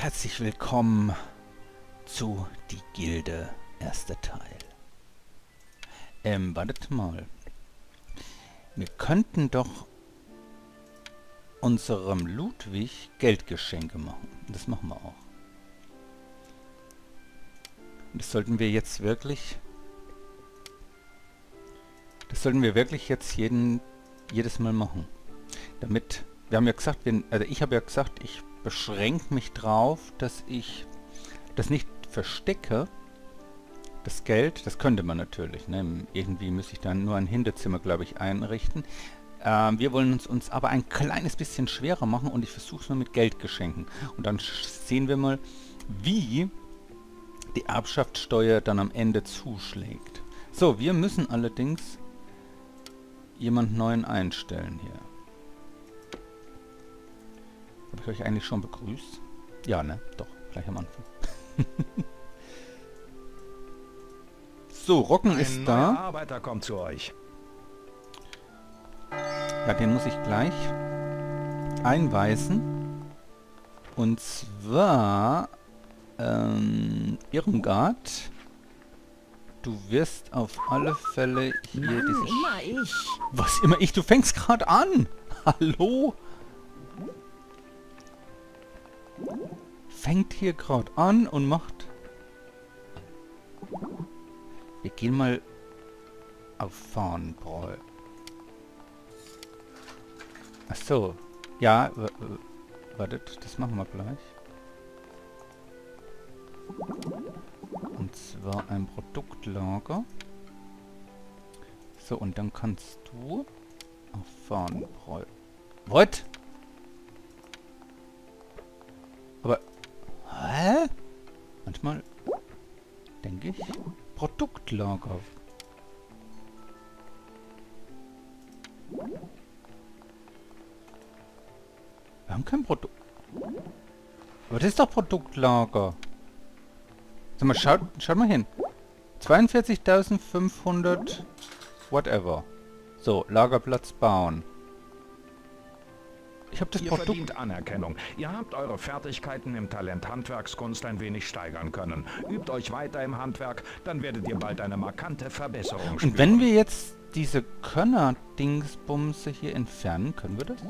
herzlich willkommen zu Die Gilde, erster Teil. Ähm, wartet mal. Wir könnten doch unserem Ludwig Geldgeschenke machen. Das machen wir auch. Das sollten wir jetzt wirklich... Das sollten wir wirklich jetzt jeden, jedes Mal machen. Damit... Wir haben ja gesagt, wir, also ich habe ja gesagt, ich beschränke mich drauf, dass ich das nicht verstecke. Das Geld, das könnte man natürlich. Ne? Irgendwie müsste ich dann nur ein Hinterzimmer, glaube ich, einrichten. Ähm, wir wollen uns, uns aber ein kleines bisschen schwerer machen und ich versuche es nur mit Geldgeschenken. Und dann sehen wir mal, wie die Erbschaftssteuer dann am Ende zuschlägt. So, wir müssen allerdings jemand neuen einstellen hier. Habe ich euch eigentlich schon begrüßt? Ja, ne? Doch, gleich am Anfang. so, Rocken Ein ist da. Arbeiter kommt zu euch. Ja, den muss ich gleich einweisen. Und zwar, ähm, Irmgard, du wirst auf alle Fälle hier Mann, diese... immer ich. Was immer ich? Du fängst gerade an! Hallo? Fängt hier gerade an und macht... Wir gehen mal auf Farnbräu. Ach so. Ja, wartet, das machen wir gleich. Und zwar ein Produktlager. So, und dann kannst du auf Farnbräu. What? Manchmal denke ich, Produktlager. Wir haben kein Produkt. Aber das ist doch Produktlager. Sag mal, schaut, schaut mal hin. 42.500 whatever. So, Lagerplatz bauen. Ich habe das Ihr Produkt... verdient Anerkennung. Ihr habt eure Fertigkeiten im Talent Handwerkskunst ein wenig steigern können. Übt euch weiter im Handwerk, dann werdet ihr bald eine markante Verbesserung spüren. Und wenn wir jetzt diese Könner-Dingsbumse hier entfernen, können wir das?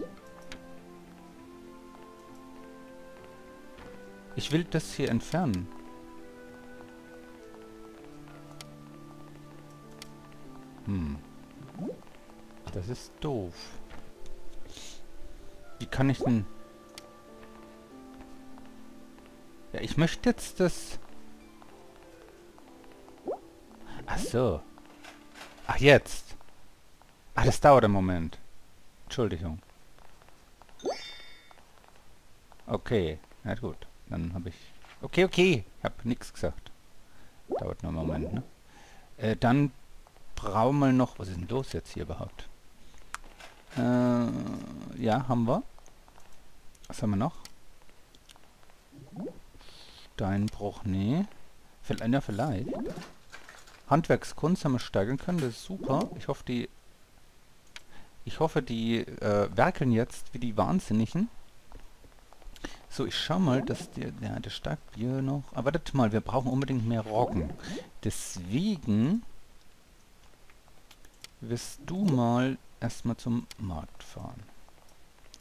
Ich will das hier entfernen. Hm. Das ist doof. Wie kann ich denn... Ja, ich möchte jetzt das... Ach so. Ach, jetzt. Ach, das dauert einen Moment. Entschuldigung. Okay, na gut. Dann habe ich... Okay, okay. Ich habe nichts gesagt. Dauert noch einen Moment, ne? Äh, dann brauchen wir noch... Was ist denn los jetzt hier überhaupt? Äh, ja, haben wir. Was haben wir noch? Steinbruch, nee. Vielleicht, ja, vielleicht. Handwerkskunst haben wir steigern können, das ist super. Ich hoffe, die... Ich hoffe, die äh, werkeln jetzt wie die Wahnsinnigen. So, ich schau mal, dass der... Ja, der steigt hier noch... Aber wartet mal, wir brauchen unbedingt mehr Roggen. Deswegen... Wirst du mal erstmal zum Markt fahren.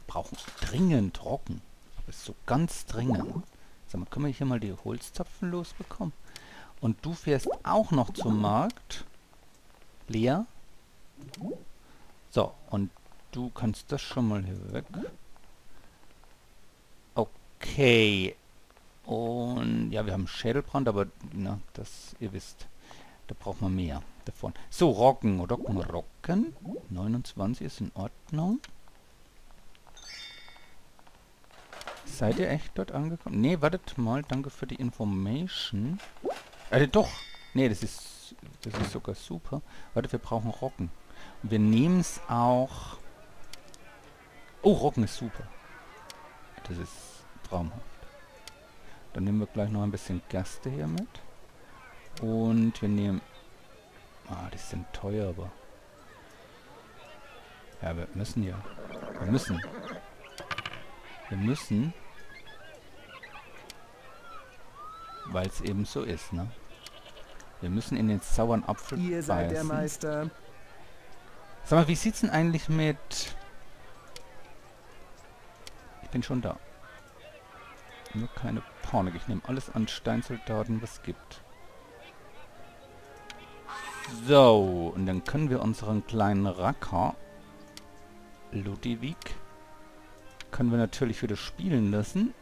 Brauchen dringend Roggen. Aber ist so ganz dringend. Sag mal, können wir hier mal die Holzzapfen losbekommen? Und du fährst auch noch zum Markt. Lea. So, und du kannst das schon mal hier weg. Okay. Und ja, wir haben Schädelbrand, aber na, das, ihr wisst, da braucht man mehr davon. So, Rocken, Rocken, Rocken. 29 ist in Ordnung. Seid ihr echt dort angekommen? Nee, wartet mal, danke für die Information. Äh, doch. Nee, das ist, das ist sogar super. Warte, wir brauchen Rocken. Und wir nehmen es auch... Oh, Rocken ist super. Das ist traumhaft. Dann nehmen wir gleich noch ein bisschen Gerste hier mit. Und wir nehmen... Ah, die sind teuer, aber... Ja, wir müssen ja. Wir müssen. Wir müssen weil es eben so ist, ne? Wir müssen in den sauren Apfel Ihr seid der. Meister. Sag mal, wie sieht's denn eigentlich mit... Ich bin schon da. Nur keine Panik. Ich nehme alles an Steinsoldaten, was gibt. So, und dann können wir unseren kleinen Racker, Ludwig, können wir natürlich wieder spielen lassen.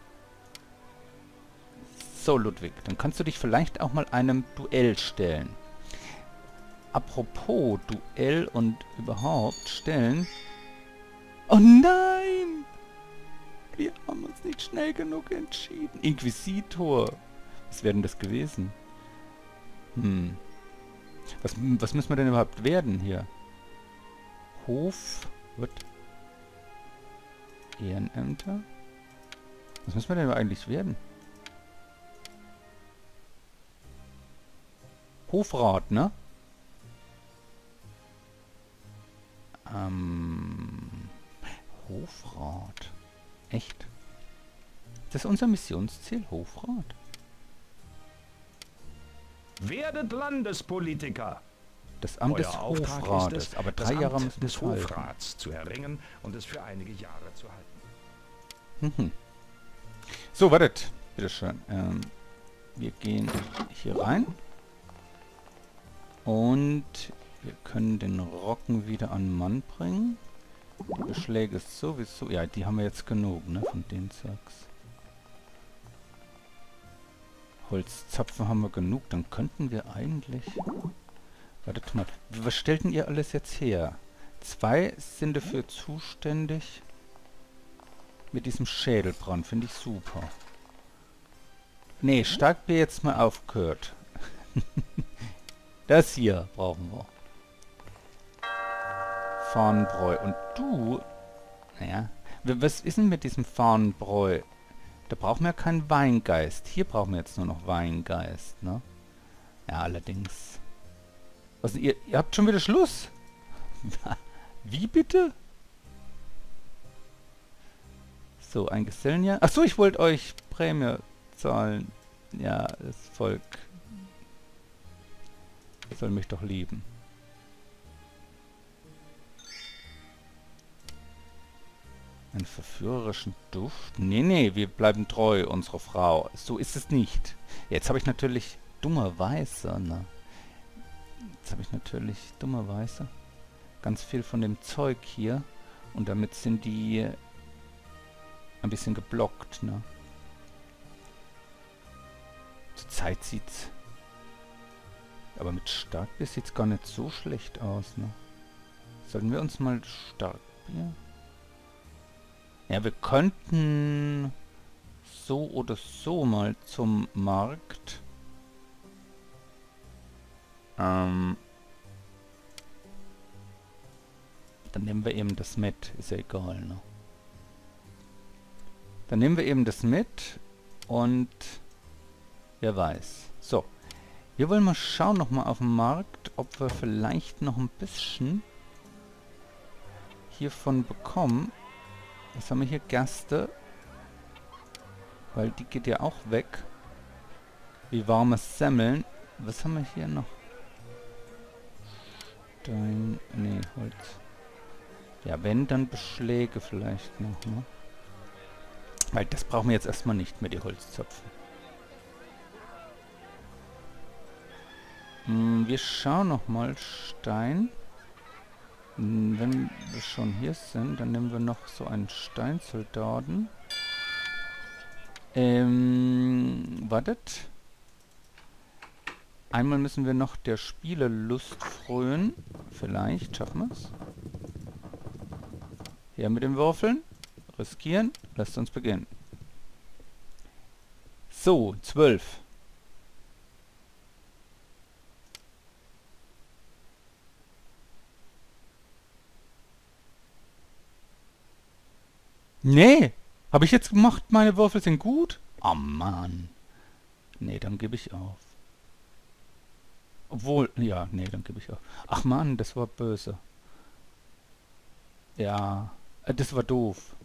So, Ludwig, dann kannst du dich vielleicht auch mal einem Duell stellen. Apropos Duell und überhaupt stellen. Oh nein! Wir haben uns nicht schnell genug entschieden. Inquisitor. Was wäre denn das gewesen? Hm. Was, was müssen wir denn überhaupt werden hier? Hof. What? Ehrenämter? Was müssen wir denn eigentlich werden? Hofrat, ne? Ähm, Hofrat. Echt? Das ist unser Missionsziel, Hofrat. Werdet Landespolitiker. Das Amt des Euer Auftrag Hofrates. ist es, aber das drei Jahre Amt des halten. Hofrats zu erringen und es für einige Jahre zu halten. Mhm. So, wartet. Bitteschön. Ähm, wir gehen hier rein. Und wir können den Rocken wieder an Mann bringen. Beschläge sowieso. Ja, die haben wir jetzt genug, ne? Von den Zeugs. Holzzapfen haben wir genug. Dann könnten wir eigentlich... Wartet mal. Was stellt denn ihr alles jetzt her? Zwei sind dafür zuständig. Mit diesem Schädelbrand. Finde ich super. Nee, Starkbier jetzt mal aufgehört. das hier brauchen wir. Fahnenbräu. Und du... Naja. Was ist denn mit diesem Fahnenbräu? Da brauchen wir keinen Weingeist. Hier brauchen wir jetzt nur noch Weingeist, ne? Ja, allerdings. Was, ihr, ihr habt schon wieder Schluss? Wie bitte? So, ein Gesellenjahr. Ach so, ich wollte euch Prämie zahlen. Ja, das Volk soll mich doch lieben. Einen verführerischen Duft? Nee, nee, wir bleiben treu unserer Frau. So ist es nicht. Jetzt habe ich natürlich dummerweise, ne? Jetzt habe ich natürlich dummerweise ganz viel von dem Zeug hier. Und damit sind die ein bisschen geblockt, ne? Zurzeit sieht's... Aber mit Starkbier sieht's gar nicht so schlecht aus, ne? Sollten wir uns mal Starkbier... Ja, wir könnten so oder so mal zum Markt. Ähm, dann nehmen wir eben das mit. Ist ja egal, ne? Dann nehmen wir eben das mit und wer weiß. So, wir wollen mal schauen nochmal auf dem Markt, ob wir vielleicht noch ein bisschen hiervon bekommen. Was haben wir hier? Gerste. Weil die geht ja auch weg. Wie warmes Semmeln. Was haben wir hier noch? Stein. Nee, Holz. Ja, wenn, dann Beschläge vielleicht noch, ne? Weil das brauchen wir jetzt erstmal nicht mehr, die Holzzapfen. Hm, wir schauen nochmal. Stein. Hm, Wenn wir schon hier sind, dann nehmen wir noch so einen Steinsoldaten. Ähm, wartet. Einmal müssen wir noch der Spielelust frönen. Vielleicht schaffen wir es. Hier mit den Würfeln. Riskieren. Lasst uns beginnen. So, 12. Nee, habe ich jetzt gemacht, meine Würfel sind gut? Oh Mann. Nee, dann gebe ich auf. Obwohl, ja, nee, dann gebe ich auf. Ach Mann, das war böse. Ja, äh, das war doof.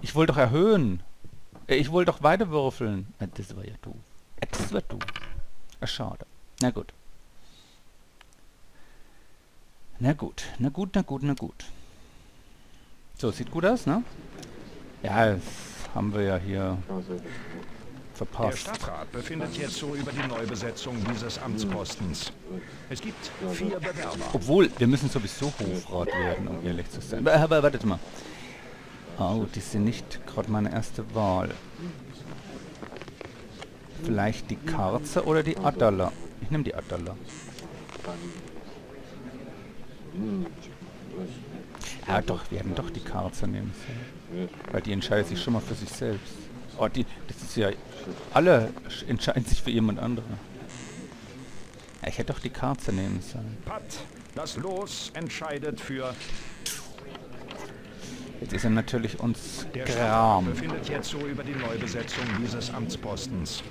Ich wollte doch erhöhen. Äh, Ich wollte doch weiter würfeln. Äh, Das war ja doof. Das du. Ah, schade. Na gut. Na gut, na gut, na gut, na gut. So, sieht gut aus, ne? Ja, das haben wir ja hier Der verpasst. Stadtrat befindet jetzt so über die Neubesetzung dieses Amtspostens. Es gibt vier Bewerber. Obwohl, wir müssen sowieso Hofrat werden, um ehrlich zu sein. Aber, aber wartet mal. Oh, die sind nicht gerade meine erste Wahl. Vielleicht die Karze oder die Adala. Ich nehme die Adala. Ja, doch, wir werden doch die Karze nehmen sollen. Weil die entscheidet sich schon mal für sich selbst. Oh, die, das ist ja... Alle sch- entscheiden sich für jemand anderen. Ja, ich hätte doch die Karze nehmen sollen. Pat, das Los entscheidet für... Jetzt ist er natürlich uns Der Gram. befindet jetzt so über die Neubesetzung dieses Amtspostens.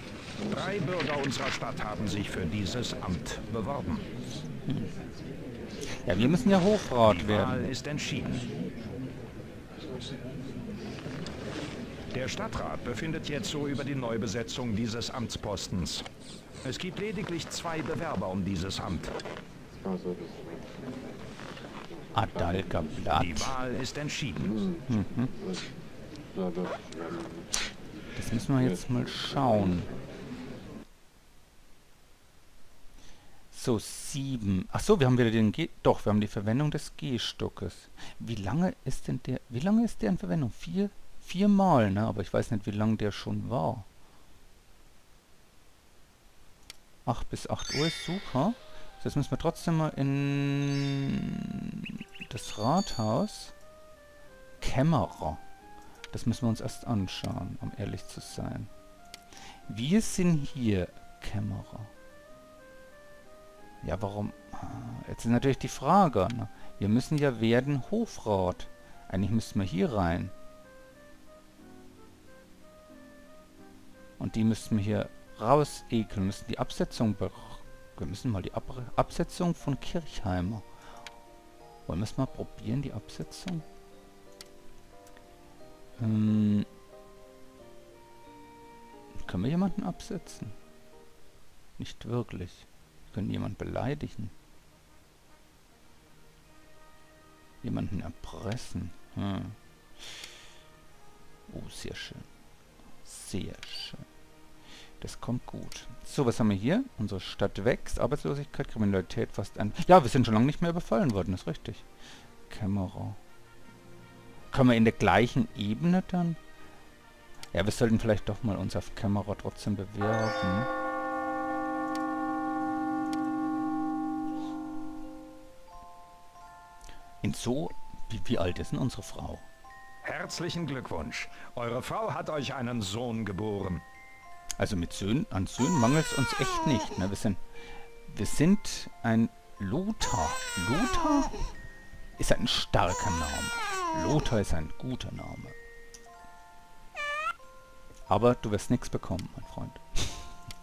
Drei Bürger unserer Stadt haben sich für dieses Amt beworben. Ja, wir müssen ja Hofrat Die werden. Wahl ist entschieden. Der Stadtrat befindet jetzt so über die Neubesetzung dieses Amtspostens. Es gibt lediglich zwei Bewerber um dieses Amt. Adalga Blatt. Die Wahl ist entschieden. Das müssen wir jetzt mal schauen. So, sieben. Ach so, wir haben wieder den G... Doch, wir haben die Verwendung des G-Stockes. Wie lange ist denn der... Wie lange ist der in Verwendung? Vier... Viermal, ne? Aber ich weiß nicht, wie lange der schon war. 8 bis 8 Uhr ist super. Jetzt müssen wir trotzdem mal in das Rathaus. Kämmerer. Das müssen wir uns erst anschauen, um ehrlich zu sein. Wir sind hier Kämmerer. Ja, warum? Jetzt ist natürlich die Frage. Ne? Wir müssen ja werden Hofrat. Eigentlich müssten wir hier rein. Und die müssten wir hier raus ekeln. Müssen die Absetzung... Wir müssen mal die Ab Absetzung von Kirchheimer. Wollen wir es mal probieren, die Absetzung? Ähm, können wir jemanden absetzen? Nicht wirklich. Können jemanden beleidigen. Jemanden erpressen. Hm. Oh, sehr schön. Sehr schön. Das kommt gut. So, was haben wir hier? Unsere Stadt wächst. Arbeitslosigkeit, Kriminalität fast ein... Ja, wir sind schon lange nicht mehr überfallen worden, ist richtig. Kämmerer. Können wir in der gleichen Ebene dann? Ja, wir sollten vielleicht doch mal uns auf Kamera trotzdem bewerben. In so... Wie, wie alt ist denn unsere Frau? Herzlichen Glückwunsch. Eure Frau hat euch einen Sohn geboren. Also mit Söhnen, an Söhnen mangelt es uns echt nicht. Ne? Wir, sind, wir sind ein Lothar. Lothar ist ein starker Name. Lothar ist ein guter Name. Aber du wirst nichts bekommen, mein Freund.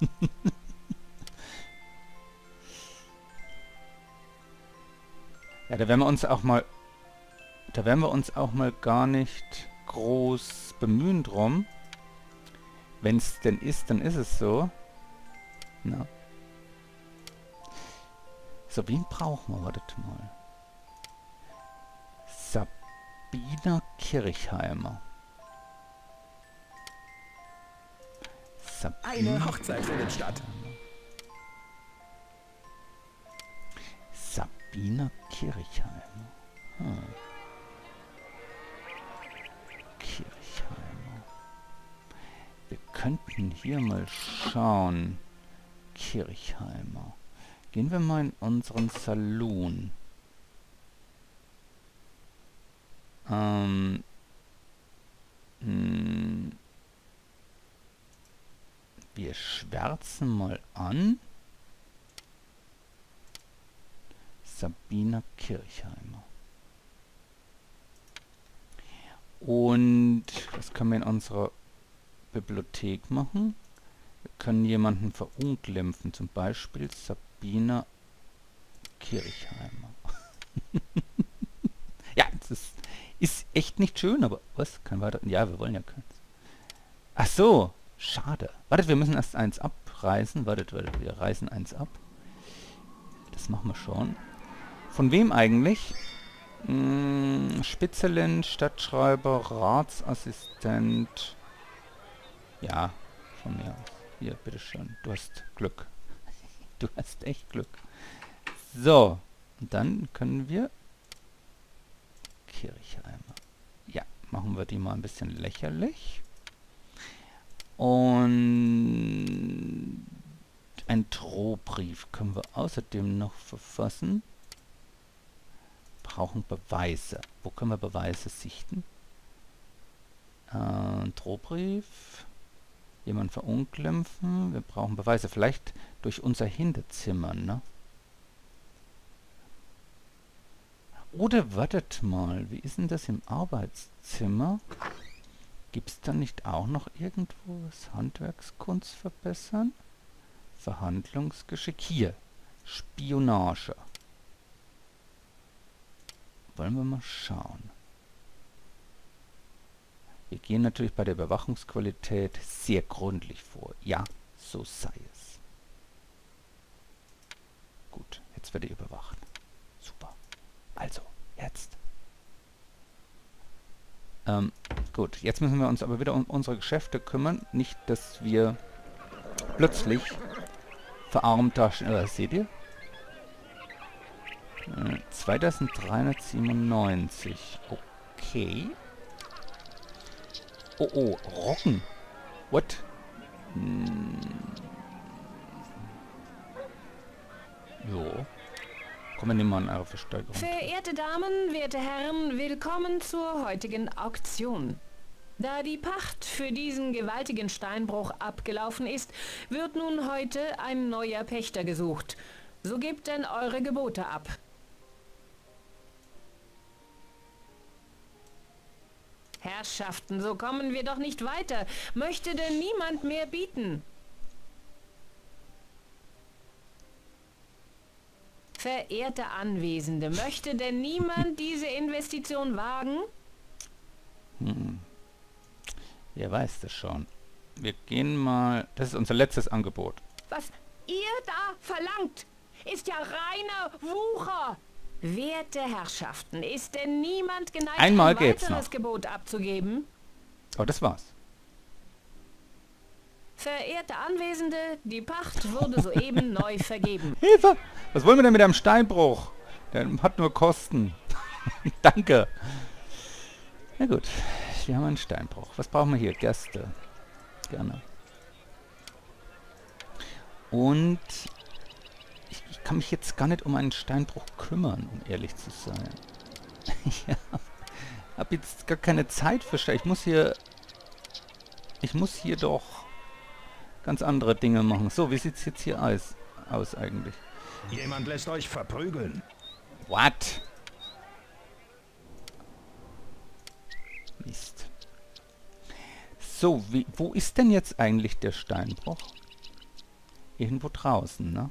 ja, da werden wir uns auch mal... Da werden wir uns auch mal gar nicht groß bemühen drum. Wenn es denn ist, dann ist es so. Na. So, wen brauchen wir? Wartet mal. Sabina Kirchheimer. Sabina, Eine Hochzeit findet statt. Sabina Kirchheimer. Hm. Kirchheimer. Wir könnten hier mal schauen. Kirchheimer. Gehen wir mal in unseren Saloon. Ähm. mh, Wir schwärzen mal an. Sabina Kirchheimer. Und was können wir in unserer Bibliothek machen? Wir können jemanden verunglimpfen, zum Beispiel Sabina Kirchheimer. ja, das ist, ist echt nicht schön, aber was? Kein weiter. Ja, wir wollen ja keins. Ach so, schade. Wartet, wir müssen erst eins ab reisen. Wartet, wartet, wir reisen eins ab. Das machen wir schon. Von wem eigentlich? Hm, Spitzelin, Stadtschreiber, Ratsassistent. Ja, von mir aus. Hier, bitteschön. Du hast Glück. Du hast echt Glück. So, dann können wir Kirchheimer. Ja, machen wir die mal ein bisschen lächerlich. Und ein Drohbrief können wir außerdem noch verfassen. Brauchen Beweise. Wo können wir Beweise sichten? Äh, Drohbrief. Jemand verunglimpfen. Wir brauchen Beweise. Vielleicht durch unser Hinterzimmer, ne? Oder wartet mal, wie ist denn das im Arbeitszimmer? Gibt es da nicht auch noch irgendwo was? Handwerkskunst verbessern? Verhandlungsgeschick. Hier. Spionage. Wollen wir mal schauen. Wir gehen natürlich bei der Überwachungsqualität sehr gründlich vor. Ja, so sei es. Gut, jetzt werde ich überwacht. Super. Also, jetzt. Ähm, gut, jetzt müssen wir uns aber wieder um unsere Geschäfte kümmern. Nicht, dass wir plötzlich verarmt dastehen. Äh, seht ihr? Äh, 2397. Okay. Oh, oh, Rocken. What? Hm. Jo. Kommen wir mal an eure Versteigerung. Verehrte Damen, werte Herren, willkommen zur heutigen Auktion. Da die Pacht für diesen gewaltigen Steinbruch abgelaufen ist, wird nun heute ein neuer Pächter gesucht. So gebt denn eure Gebote ab. Herrschaften, so kommen wir doch nicht weiter. Möchte denn niemand mehr bieten? Verehrte Anwesende, möchte denn niemand diese Investition wagen? Hm. Wer weiß das schon. Wir gehen mal... Das ist unser letztes Angebot. Was ihr da verlangt, ist ja reiner Wucher. Werte Herrschaften, ist denn niemand geneigt, Einmal ein weiteres noch. Gebot abzugeben? Aber das war's. Verehrte Anwesende, die Pacht wurde soeben neu vergeben. Hilfe! Was wollen wir denn mit einem Steinbruch? Der hat nur Kosten. Danke. Na gut, wir haben einen Steinbruch. Was brauchen wir hier? Gäste. Gerne. Und kann mich jetzt gar nicht um einen Steinbruch kümmern, um ehrlich zu sein. ich habe jetzt gar keine Zeit für Stein. Ich muss hier... Ich muss hier doch ganz andere Dinge machen. So, wie sieht's jetzt hier aus, aus eigentlich? Jemand lässt euch verprügeln. What? Mist. So, wie, wo ist denn jetzt eigentlich der Steinbruch? Irgendwo draußen, ne?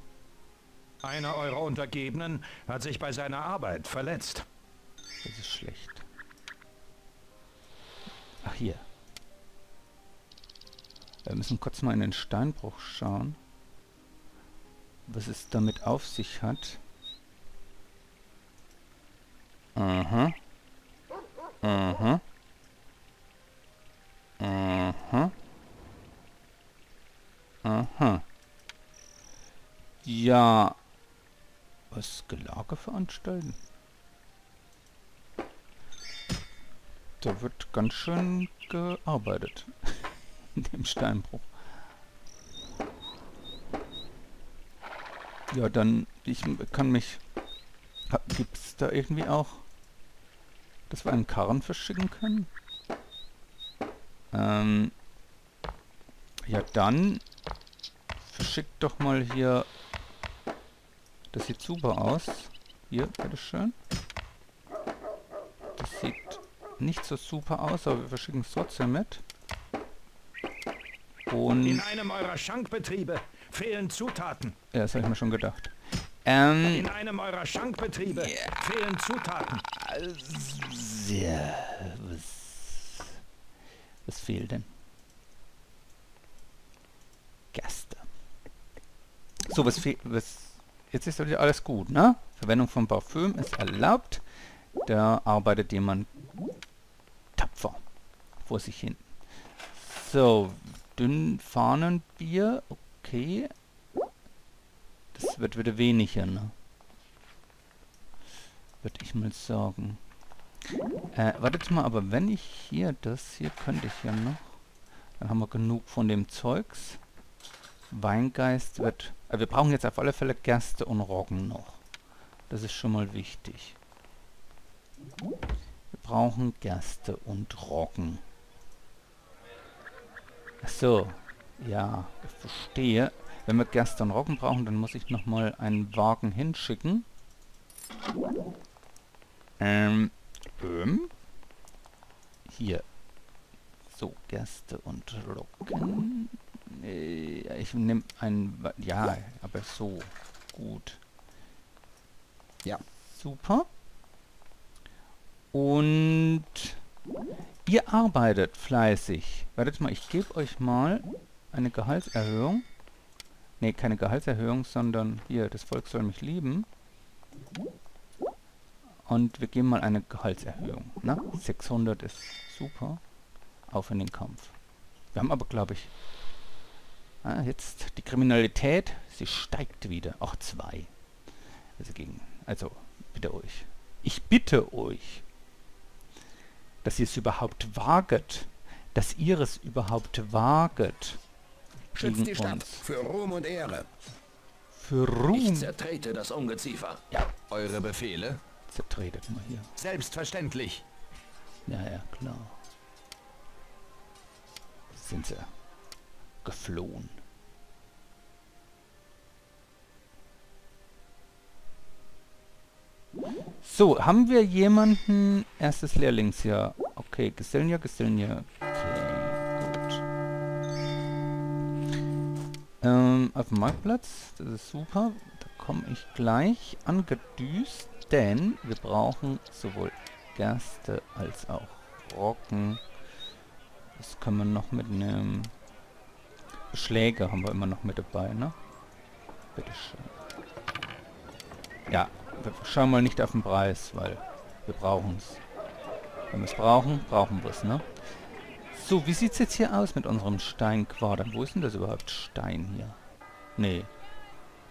Einer eurer Untergebenen hat sich bei seiner Arbeit verletzt. Das ist schlecht. Ach, hier. Wir müssen kurz mal in den Steinbruch schauen. Was es damit auf sich hat. Aha. Aha. Aha. Aha. Ja. Was Gelage veranstalten? Da wird ganz schön gearbeitet. In dem Steinbruch. Ja, dann, ich kann mich... Gibt es da irgendwie auch, dass wir einen Karren verschicken können? Ähm, ja, dann verschickt doch mal hier... Das sieht super aus. Hier, bitteschön. Das sieht nicht so super aus, aber wir verschicken es trotzdem mit. Und... In einem eurer Schankbetriebe fehlen Zutaten. Ja, das habe ich mir schon gedacht. Ähm, In einem eurer Schankbetriebe fehlen Zutaten. ja, was, was fehlt denn? Gäste. So, was, was Jetzt ist wieder alles gut, ne? Verwendung von Parfüm ist erlaubt. Da arbeitet jemand tapfer vor sich hin. So, dünn Fahnenbier, okay. Das wird wieder weniger, ne? Würde ich mal sagen. Äh, wartet mal, aber wenn ich hier das hier könnte ich ja noch. Dann haben wir genug von dem Zeugs. Weingeist wird... Äh, wir brauchen jetzt auf alle Fälle Gerste und Roggen noch. Das ist schon mal wichtig. Wir brauchen Gerste und Roggen. So, ja, ich verstehe. Wenn wir Gerste und Roggen brauchen, dann muss ich nochmal einen Wagen hinschicken. Ähm, ähm. Hier. So, Gerste und Roggen. Äh, ich nehme ein... Ja, aber so. Gut. Ja. Super. Und ihr arbeitet fleißig. Wartet mal, ich gebe euch mal eine Gehaltserhöhung. Ne, keine Gehaltserhöhung, sondern hier, das Volk soll mich lieben. Und wir geben mal eine Gehaltserhöhung. Na, 600 ist super. Auf in den Kampf. Wir haben aber, glaube ich, Ah, jetzt die Kriminalität, sie steigt wieder. Auch zwei. Also gegen, also bitte euch. Ich bitte euch, dass ihr es überhaupt waget, dass ihr es überhaupt waget. Schützt die Stadt uns. für Ruhm und Ehre. Für Ruhm. Ich zertrete das Ungeziefer. Ja. Eure Befehle? Zertretet mal hier. Selbstverständlich. Ja, ja, klar. Sind sie geflohen. So, haben wir jemanden? Erstes Lehrlingsjahr. Okay, Gesellenjahr, Gesellenjahr. Okay, gut. Ähm, auf dem Marktplatz. Das ist super. Da komme ich gleich angedüst, denn wir brauchen sowohl Gerste als auch Rocken. Das können wir noch mitnehmen. Schläge haben wir immer noch mit dabei, ne? Bitteschön. Ja, wir schauen mal nicht auf den Preis, weil wir brauchen es. Wenn wir es brauchen, brauchen wir es, ne? So, wie sieht es jetzt hier aus mit unserem Steinquadern? Wo ist denn das überhaupt Stein hier? Nee.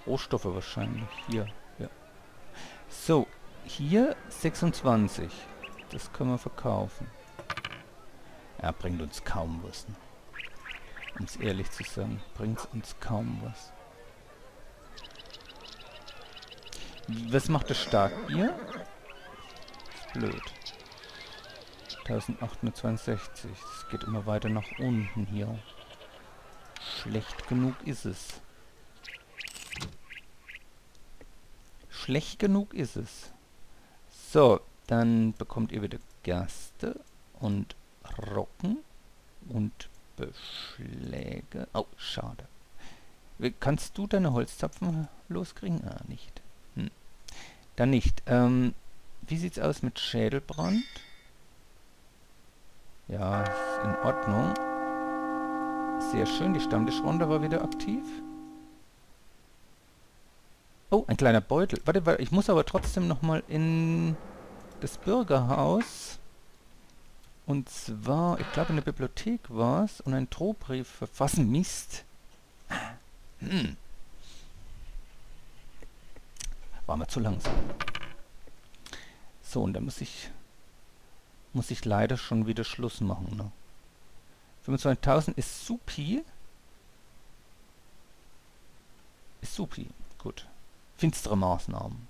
Rohstoffe wahrscheinlich. Hier. Ja. So, hier 26. Das können wir verkaufen. Er bringt uns kaum was. Um es ehrlich zu sagen, bringt es uns kaum was. Was macht das Starkbier? Blöd. 1862. Es geht immer weiter nach unten hier. Schlecht genug ist es. Schlecht genug ist es. So, dann bekommt ihr wieder Gerste und Rocken und Beschläge. Oh, schade. Kannst du deine Holzzapfen loskriegen? Ah, nicht. Hm. Dann nicht. Ähm, wie sieht's aus mit Schädelbrand? Ja, ist in Ordnung. Sehr schön, die Stammtischrunde war wieder aktiv. Oh, ein kleiner Beutel. Warte, warte, ich muss aber trotzdem nochmal in das Bürgerhaus. Und zwar, ich glaube in der Bibliothek war es, und ein Drohbrief verfassen. Mist. Hm. War mir zu langsam. So, und da muss ich muss ich leider schon wieder Schluss machen. Ne? 25.000 ist supi. Ist supi. Gut. Finstere Maßnahmen.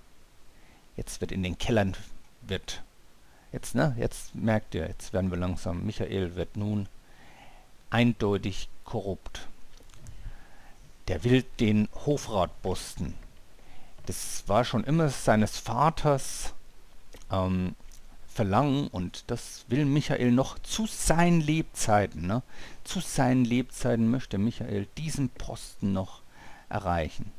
Jetzt wird in den Kellern wird Jetzt, ne? Jetzt merkt ihr, jetzt werden wir langsam. Michael wird nun eindeutig korrupt. Der will den Hofrat busten. Das war schon immer seines Vaters ähm, Verlangen und das will Michael noch zu seinen Lebzeiten. Ne? Zu seinen Lebzeiten möchte Michael diesen Posten noch erreichen.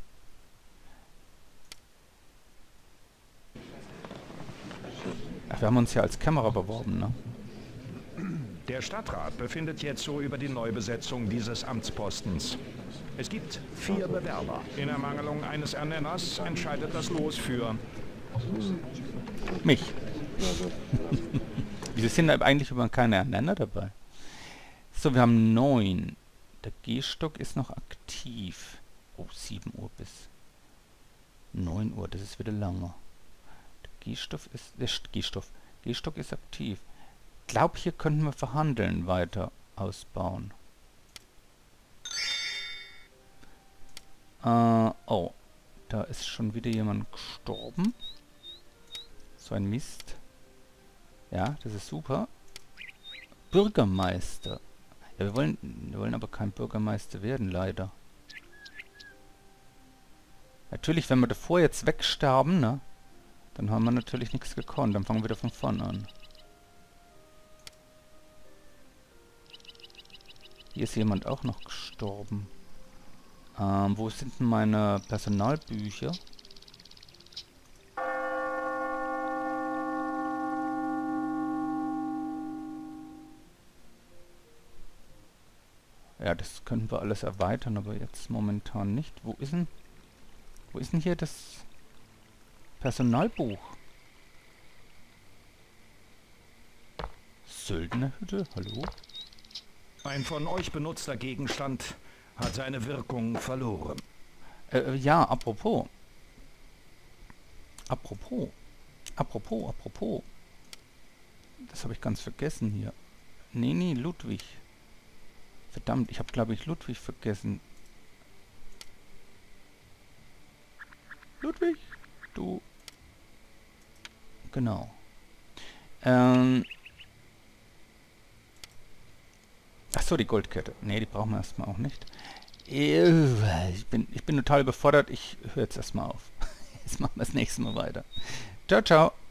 Wir haben uns ja als Kamera beworben, ne? Der Stadtrat befindet jetzt so über die Neubesetzung dieses Amtspostens. Es gibt vier Bewerber. In Ermangelung eines Ernenners entscheidet das Los für... Mich. Wieso sind eigentlich immer keine Ernenner dabei? So, wir haben neun. Der Gehstock ist noch aktiv. Oh, 7 Uhr bis 9 Uhr, das ist wieder lange. Gehstoff ist, der Gehstoff, Gehstock ist aktiv. Ich glaube, hier könnten wir verhandeln weiter ausbauen. Äh, oh, da ist schon wieder jemand gestorben. So ein Mist. Ja, das ist super. Bürgermeister. Ja, wir wollen, wir wollen aber kein Bürgermeister werden, leider. Natürlich, wenn wir davor jetzt wegsterben, ne? Dann haben wir natürlich nichts gekonnt. Dann fangen wir wieder von vorne an. Hier ist jemand auch noch gestorben. Ähm, wo sind denn meine Personalbücher? Ja, das können wir alles erweitern, aber jetzt momentan nicht. Wo ist denn... Wo ist denn hier das Personalbuch? Söldnerhütte? Hallo? Ein von euch benutzter Gegenstand hat seine Wirkung verloren. Äh, äh, ja, apropos. Apropos. Apropos, apropos. Das habe ich ganz vergessen hier. Nee, nee, Ludwig. Verdammt, ich habe, glaube ich, Ludwig vergessen. Ludwig, du... Genau. Ähm... Achso, die Goldkette. Ne, die brauchen wir erstmal auch nicht. Ich bin, ich bin total überfordert. Ich höre jetzt erstmal auf. Jetzt machen wir das nächste Mal weiter. Ciao, ciao.